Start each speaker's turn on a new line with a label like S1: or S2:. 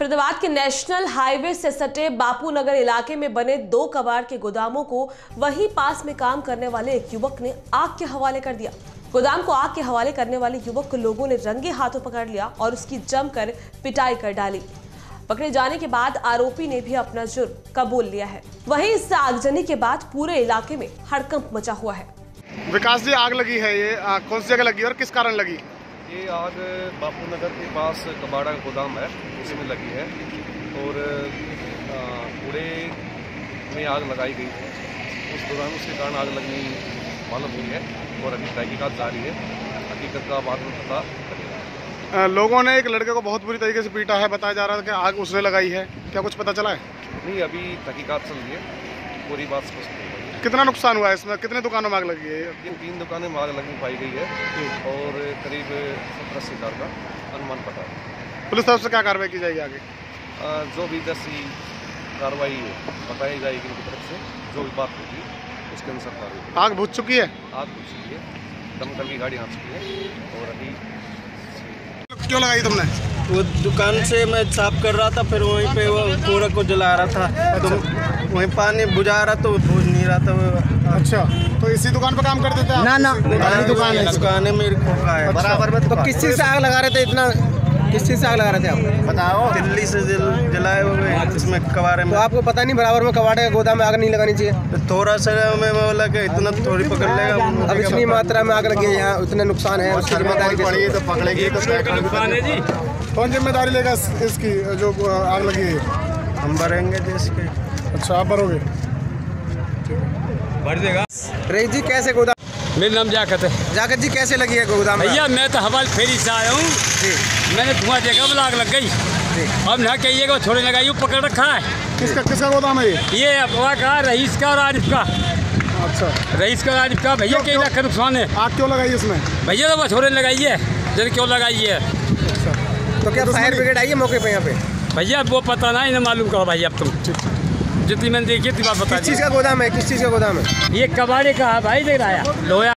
S1: फरीदाबाद के national highway से सटे बापू नगर इलाके में बने दो कबाड़ के गोदामों को वहीं पास में काम करने वाले एक युवक ने आग के हवाले कर दिया। गोदाम को आग के हवाले करने वाले युवक को लोगों ने रंगे हाथों पकड़ लिया और उसकी जमकर पिटाई कर डाली। पकड़े जाने के बाद आरोपी ने भी अपना जुर्म कबूल लिया है। वहीं इस आगजनी के बाद पूरे इलाके में हड़कंप मचा हुआ है।
S2: विकास जी, आग लगी है ये? आग कौन सी जगह लगी और किस कारण लगी?
S3: ये आग बापू नगर के पास कबाड़ा का गोदाम है उसमें लगी है। और कूड़े में आग लगाई गई है। उस दौरान उसके कारण आग लगनी मालूम हुई है और अभी तहकीकत जारी है। हकीकत का बाद में पता लगेगा।
S2: लोगों ने एक लड़के को बहुत बुरी तरीके से पीटा है बताया जा रहा था कि आग उसने लगाई है। क्या कुछ पता चला है?
S3: नहीं अभी तहकीकत चल रही है। पूरी बात स्पष्ट नहीं है।
S2: कितना नुकसान हुआ है इसमें? कितने दुकानों में आग लगी है
S3: ये? तीन दुकानें में आग लगनी पाई गई है। और करीब सत्तर अस्सी हज़ार का अनुमान पता है।
S2: पुलिस तरफ़ से क्या कार्रवाई की जाएगी आगे?
S3: अ, जो भी जैसी कार्रवाई बताई जाएगी इनकी तरफ़ से जो भी बात होगी उसके अनुसार कार्रवाई
S2: आग बुझ चुकी है?
S3: आग बुझ चुकी है। दमकल की गाड़ी आ चुकी है। और अभी
S2: क्यों लगाई तुमने?
S4: वो दुकान से मैं साफ़ कर रहा था फिर वहीं पे वो कूड़ा को जला रहा था। तो वहीं पानी बुझा रहा तो नहीं रहा था
S2: अच्छा तो इसी दुकान पर काम करते थे
S5: ना, ना।
S2: दुकान है
S4: दुकान है। मेरे को
S2: बराबर में
S5: तो किस चीज़ से आग लगा रहे थे इतना? किस चीज़ से आग लगा रहे थे आप? बताओ।
S4: दिल्ली से जल, जलाए हुए इसमें कबारे में।
S5: तो आपको पता नहीं बराबर में कबाड़े के गोदाम में आग नहीं लगानी चाहिए?
S4: तो थोड़ा सा मैं बोला कि इतना थोड़ी पकड़ लेगा।
S5: अब इतनी मात्रा में आग लगी है यहाँ उतने नुकसान है। उसकी ज़िम्मेदारी कैसे?
S2: तो पकड़ेगी तो कौन ज़िम्मेदारी लेगा इसकी जो आग लगी है?
S4: हम भरेंगे देश के।
S2: अच्छा आप भरोगे?
S5: रईस जी कैसे गोदाम?
S6: मेरा नाम जाकत है।
S5: जाकर जी कैसे लगी है गोदाम?
S6: भैया मैं तो हवाल फेरी से आया हूँ। मैंने धुआँ देखा बोला आग लग गई। अब ना कहिएगा छोड़ने लगाई वो पकड़ रखा है।
S2: किसका किसका गोदाम है ये?
S6: ये अफवाह का रईस का और आरिफ का।
S2: अच्छा।
S6: रईस का आरिफ का। भैया कई लाख का नुकसान है
S2: आग क्यों लगाई इसमें?
S6: भैया तो बस छोड़ने लगाई है जन क्यों लगाई है
S5: तो क्या फायर ब्रिगेड आई है मौके पर यहाँ पे?
S6: भैया वो पता ना इन्हें मालूम करो भाई अब तुम। जितनी मैंने देखी थी बात बता
S5: किस चीज़ का गोदाम है? किस चीज़ का गोदाम है?
S6: ये कबाड़े का भाई देख रहा है। लोया